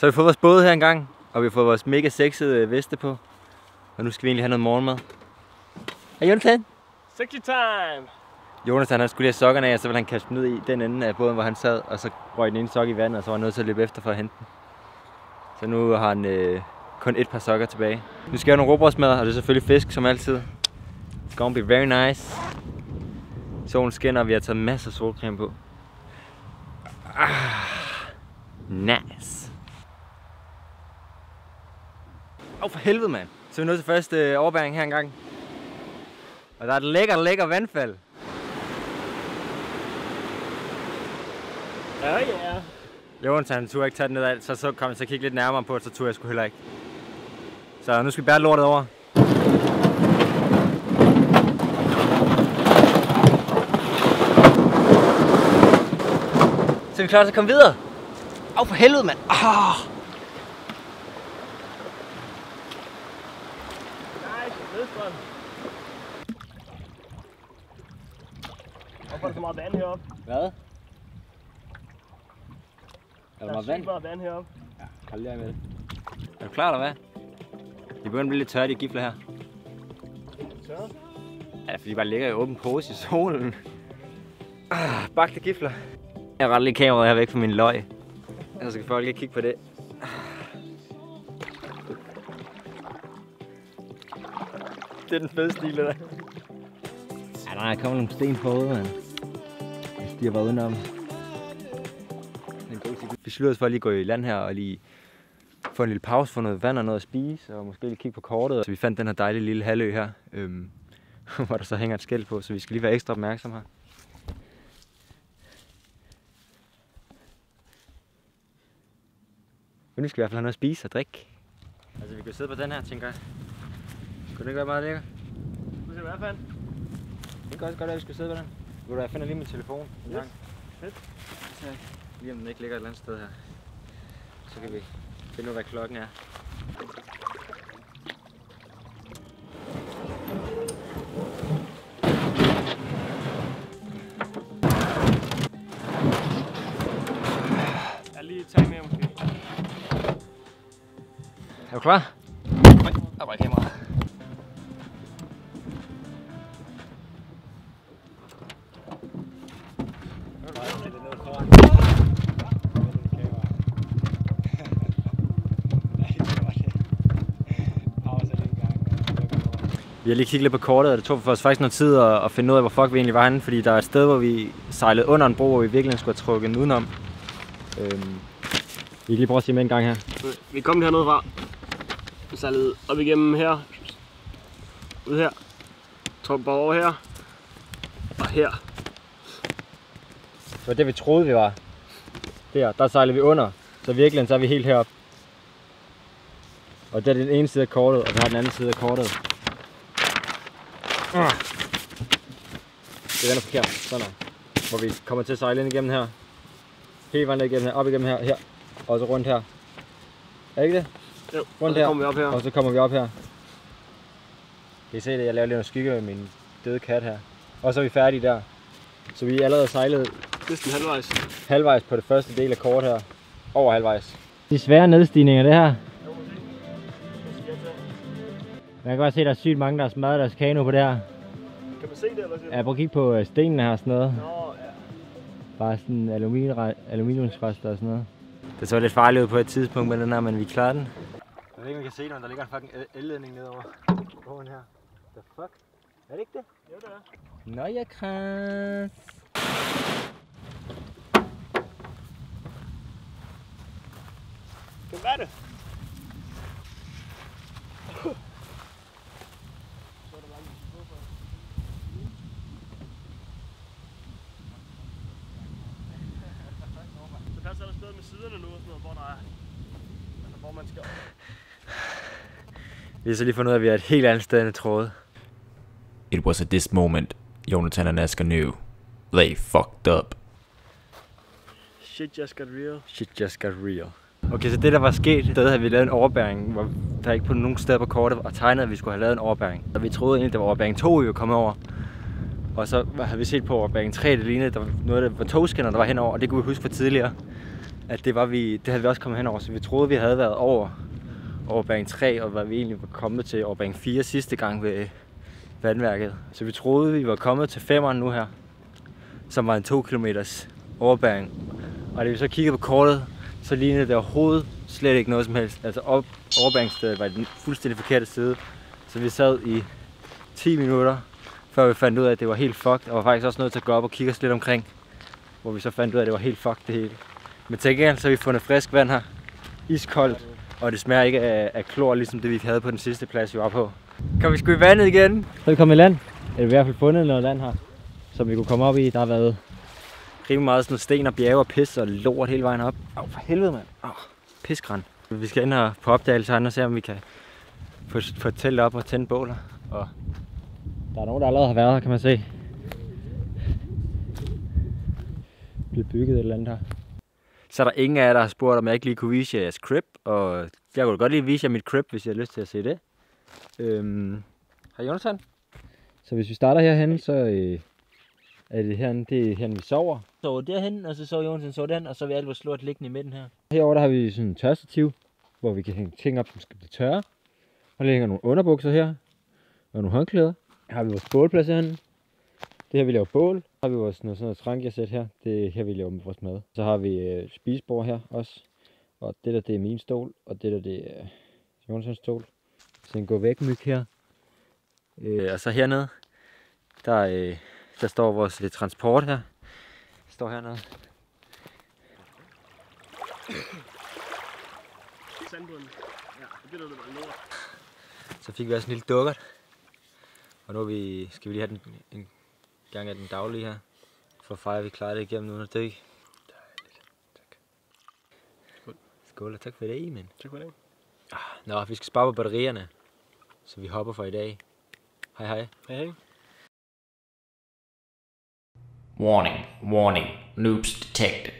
Så har vi fået vores båd her engang, og vi har fået vores mega sexede veste på. Og nu skal vi egentlig have noget morgenmad. Hej Jonathan! Sexy time! Jonas han skulle lige have sokkerne af, og så ville han kaste dem ned i den ende af båden, hvor han sad, og så røg den ene sok i vandet, og så var han nødt til at løbe efter for at hente den. Så nu har han øh, kun et par sokker tilbage. Nu skal jeg have nogle råbrødsmad, og det er selvfølgelig fisk, som altid. It's gonna be very nice. Solen skinner, og vi har taget masser af solcreme på. Ah, nice. Åh, oh, for helvede, mand. Så er vi nødt til første øh, overbæring her engang. Og der er et lækker, lækker vandfald. Ja, ja. Jonas han turde ikke tage den ned, så, så kom jeg til at kigge lidt nærmere på så turde jeg sgu heller ikke. Så nu skal vi bære lortet over. Så vi klar til at komme videre. Au for helvede, mand. Ah. Nice, nedstrøm. Hvorfor er der så meget vand heroppe? Hvad? Er der Der er vand? meget vand heroppe. Hold lige med det. Er du klar, eller hvad? De begynder at blive lidt tørre, de gifler her. Så. Ja, fordi de bare ligger i åben pose i solen. Ah, bagte gifler. Jeg retter lige kameraet her væk fra min løg. Så skal folk lige kigge på det. Det er den fede stil, der. Nej, der kommer nogle sten på hovedet, mand. Hvis de har været udenom. Vi slutter os for at lige gå i land her og lige få en lille pause, få noget vand og noget at spise, og måske lige kigge på kortet. Så vi fandt den her dejlige lille halvø her, øhm, hvor der så hænger et skilt på, så vi skal lige være ekstra opmærksomme her. Men nu skal vi i hvert fald have noget at spise og drikke. Altså, vi kan sidde på den her, tænker jeg. Kunne det ikke være meget lækkert? Du ser hvad fanden? Det kan også godt være, at vi skal sidde på den. Ved du, jeg finder lige min telefon en Yes. gang. Fedt. Så lige om den ikke ligger et eller andet sted her. Så kan vi finde ud af, hvad klokken er. Jeg lige tage med måske. Er du klar? Oj, der var kameraet. Vi har lige kigget lidt på kortet, og det tog for os faktisk noget tid at, at finde ud af, hvor fuck vi egentlig var henne, fordi der er et sted, hvor vi sejlede under en bro, hvor vi virkelig skulle have trukket den udenom. Øhm, vi kan lige prøve at sige med en gang her. Vi kom hernede fra. Vi sejlede op igennem her. Ud her. Trådte bare over her. Og her. Det var det, vi troede, vi var. Der, der sejlede vi under. Så virkelig så er vi helt heroppe. Og det er den ene side af kortet, og vi har den anden side af kortet. Det vender forkert. Sådan her. Hvor vi kommer til at sejle ind igennem her. Helt vejen igennem her, op igennem her, her. Og så rundt her. Er ikke det? Jo, Rundt og så her. kommer vi op her. Og så kommer vi op her. Kan I se det? Jeg laver lige noget skygge med min døde kat her. Og så er vi færdige der. Så vi er allerede sejlet Næsten halvvejs. halvvejs på det første del af kort her. Over halvvejs. De svære nedstigninger, det her. Man kan godt se, at der er sygt mange, der har smadret deres kano på det her. Kan man se det, eller Ja, prøv at kigge på øh, stenene her og sådan noget. Nå, ja. Bare sådan aluminium, aluminiumsrester og sådan noget. Det så lidt farligt ud på et tidspunkt med den her, men vi klarer den. Jeg ved ikke, om I kan se det, men der ligger en fucking elledning nedover broen her. The fuck? Er det ikke det? Jo, det er. Nå, jeg kan. Hvem er det? Så passer der stadig med siderne nu og sådan noget, hvor der er... Altså, hvor man skal... Vi har så lige fundet ud af, at vi er et helt andet sted end troede. It was at this moment Jonathan and Asger knew they fucked up. Shit just got real. Shit just got real. Okay, så det der var sket, der havde vi lavet en overbæring, hvor der ikke på nogen steder på kortet og tegnet, at vi skulle have lavet en overbæring. Og vi troede egentlig, det var overbæring 2, vi var kommet over. Og så havde vi set på overbæring 3, det lignede, der var noget, der var togskinner, der var henover, og det kunne vi huske fra tidligere at det, var vi, det havde vi også kommet hen over, så vi troede, vi havde været over, over 3, og var vi egentlig var kommet til over 4 sidste gang ved vandværket. Så vi troede, vi var kommet til 5'eren nu her, som var en 2 km overbæring. Og da vi så kiggede på kortet, så lignede det overhovedet slet ikke noget som helst. Altså op, overbæringsstedet var den fuldstændig forkerte side. Så vi sad i 10 minutter, før vi fandt ud af, at det var helt fucked. Og var faktisk også nødt til at gå op og kigge os lidt omkring. Hvor vi så fandt ud af, at det var helt fucked det hele. Men til gengæld så har vi fundet frisk vand her. Iskoldt. Og det smager ikke af, af klor, ligesom det vi havde på den sidste plads, vi var på. Kan vi sgu i vandet igen? Så er vi kommet i land. Eller i hvert fald fundet noget land her, som vi kunne komme op i. Der har været rimelig meget sådan sten og bjerge og pis og lort hele vejen op. Au, for helvede, mand. Au, pisgræn. Vi skal ind her på opdagelse og se, om vi kan få, få et telt op og tænde båler. Og der er nogen, der allerede har været her, kan man se. Blevet bygget et eller andet her. Så er der ingen af jer, der har spurgt, om jeg ikke lige kunne vise jer jeres crib. Og jeg kunne godt lige vise jer mit crib, hvis I har lyst til at se det. Øhm, hej Jonathan. Så hvis vi starter herhen, så øh, er det herhen, det er herhen, vi sover. Så derhen, og så sover Jonathan så derhen, og så er vi alt vores lort liggende i midten her. Herover der har vi sådan en tørstativ, hvor vi kan hænge ting op, som skal blive tørre. Og der hænger nogle underbukser her, og nogle håndklæder. Her har vi vores bålplads herhen. Det her vi laver bål. Så har vi vores noget, sådan noget trankjasæt her. Det er her vi laver med vores mad. Så har vi øh, spisebord her også. Og det der det er min stol, og det der det er Jonathans stol. Så en gå væk myg her. Øh, og så hernede, der, øh, der står vores lidt transport her. Det står hernede. Sandbunden. Ja, det er det, der var lort. Så fik vi også en lille dukkert. Og nu vi, skal vi lige have den en gang af den daglige her. For at fejre, at vi klarer det igennem uden at dø. Dejligt. Tak. Skål. Skål, og tak for det, men. Tak for det. Nå, vi skal spare på batterierne. Så vi hopper for i dag. Hej hej. Hej hej. Warning, warning, noobs detected.